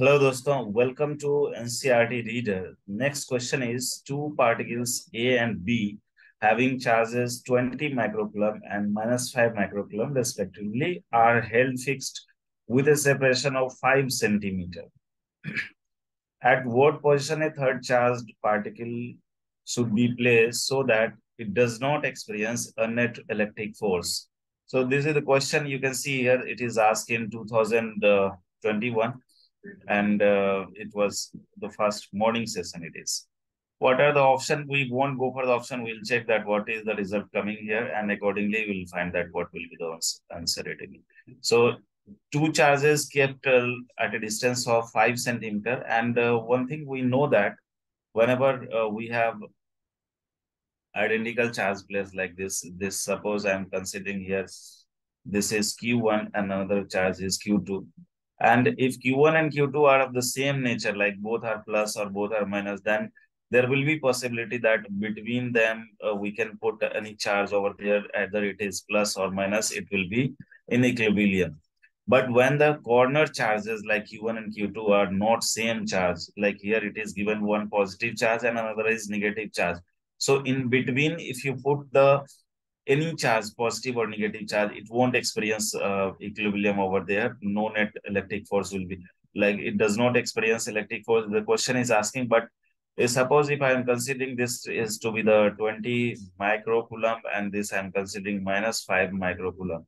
Hello, doston. Welcome to NCERT Reader. Next question is two particles A and B having charges 20 microcoulomb and minus 5 microcoulomb respectively are held fixed with a separation of 5 centimeter. At what position a third charged particle should be placed so that it does not experience a net electric force? So this is the question you can see here. It is asked in 2021 uh, and uh, it was the first morning session it is. What are the option? We won't go for the option. We'll check that what is the result coming here and accordingly we'll find that what will be the answer rating so two charges kept uh, at a distance of five centimeter and uh, one thing we know that whenever uh, we have identical charge placed like this this suppose i'm considering here this is q1 and another charge is q2 and if Q1 and Q2 are of the same nature, like both are plus or both are minus, then there will be possibility that between them, uh, we can put any charge over there, either it is plus or minus, it will be in equilibrium. But when the corner charges like Q1 and Q2 are not same charge, like here it is given one positive charge and another is negative charge. So in between, if you put the any charge, positive or negative charge, it won't experience uh, equilibrium over there. No net electric force will be like it does not experience electric force. The question is asking, but suppose if I am considering this is to be the 20 microcoulomb and this I am considering minus 5 microcoulomb.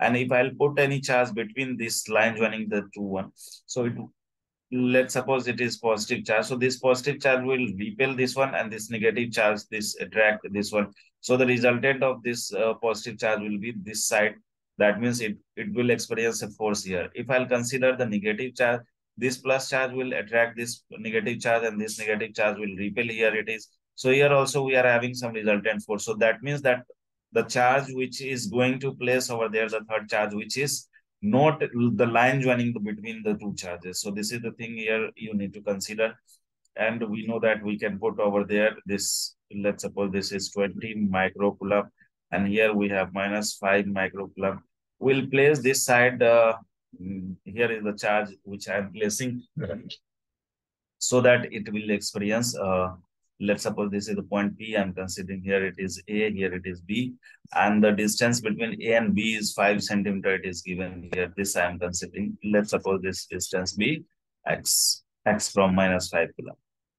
And if I'll put any charge between this line joining the two one, so it let's suppose it is positive charge. So this positive charge will repel this one and this negative charge, this attract this one. So the resultant of this uh, positive charge will be this side. That means it, it will experience a force here. If I'll consider the negative charge, this plus charge will attract this negative charge and this negative charge will repel here it is. So here also we are having some resultant force. So that means that the charge which is going to place over there, the third charge, which is not the line joining the, between the two charges. So this is the thing here you need to consider. And we know that we can put over there this, let's suppose this is 20 microcoulomb. And here we have minus 5 microcoulomb. We'll place this side, uh, here is the charge which I am placing so that it will experience uh, let's suppose this is the point P I'm considering here it is A, here it is B, and the distance between A and B is 5 centimeter, it is given here. This I am considering. Let's suppose this distance be X, X from minus 5 coulomb.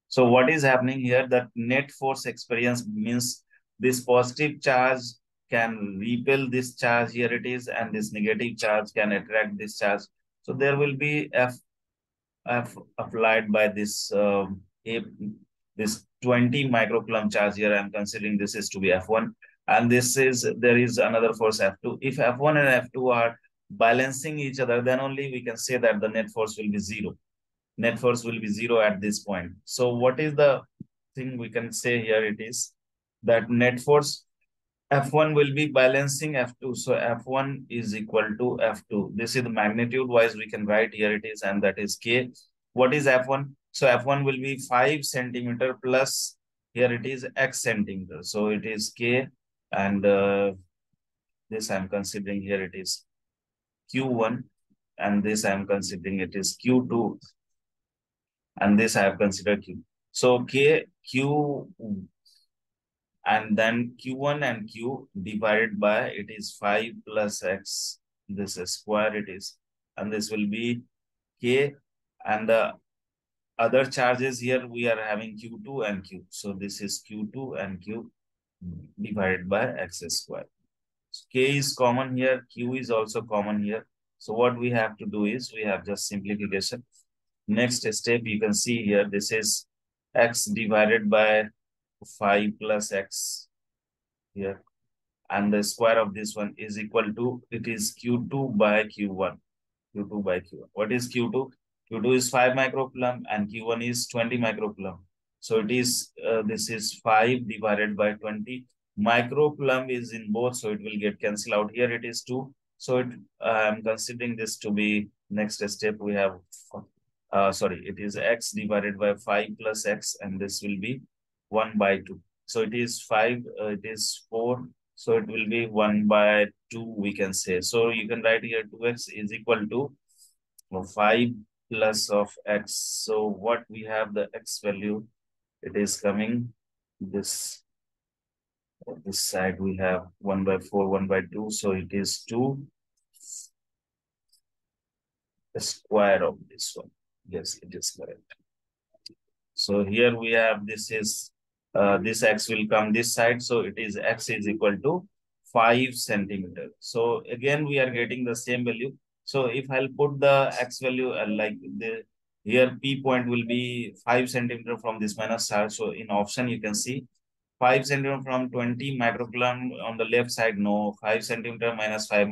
So what is happening here? That net force experience means this positive charge can repel this charge, here it is, and this negative charge can attract this charge. So there will be F, F applied by this um, A, this 20 microcoulomb charge here. I'm considering this is to be F1. And this is, there is another force F2. If F1 and F2 are balancing each other, then only we can say that the net force will be zero. Net force will be zero at this point. So what is the thing we can say here? It is that net force F1 will be balancing F2. So F1 is equal to F2. This is the magnitude wise we can write here it is and that is K. What is F1? So F1 will be 5 centimeter plus here it is X centimeter. So it is K and uh, this I'm considering here it is Q1 and this I'm considering it is Q2 and this I have considered Q. So K, Q and then Q1 and Q divided by it is 5 plus X. This is square it is and this will be K and the other charges here we are having q2 and q. So this is q2 and q divided by x square. K is common here q is also common here. So what we have to do is we have just simplification. Next step you can see here this is x divided by 5 plus x here. And the square of this one is equal to it is q2 by q1 q2 by q1 what is q2 Q2 is 5 microcoulomb and Q1 is 20 microcoulomb. So it is, uh, this is 5 divided by 20. Microcoulomb is in both, so it will get cancelled out. Here it is 2. So it, uh, I'm considering this to be next step. We have, uh, sorry, it is x divided by 5 plus x and this will be 1 by 2. So it is 5, uh, it is 4. So it will be 1 by 2, we can say. So you can write here 2x is equal to 5 plus of x. So what we have the x value, it is coming this this side we have 1 by 4, 1 by 2. So it is 2 the square of this one. Yes, it is correct. So here we have this is uh, this x will come this side. So it is x is equal to 5 centimeter. So again, we are getting the same value. So if I'll put the x value uh, like the here P point will be 5 centimeter from this minus charge. So in option, you can see 5 centimeter from 20 microcoulomb on the left side, no. 5 centimeter minus 5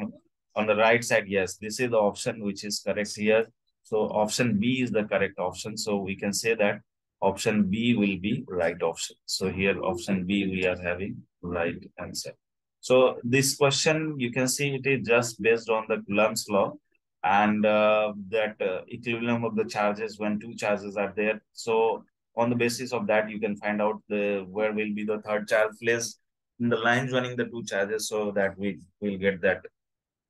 on the right side, yes. This is the option which is correct here. So option B is the correct option. So we can say that option B will be right option. So here option B we are having right answer. So this question, you can see it is just based on the Coulomb's law and uh, that uh, equilibrium of the charges when two charges are there. So on the basis of that, you can find out the where will be the third charge placed in the lines running the two charges so that we will get that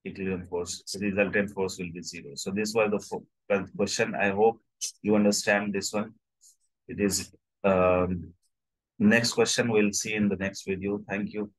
equilibrium force. So resultant force will be zero. So this was the question. I hope you understand this one. It is um, next question we'll see in the next video. Thank you.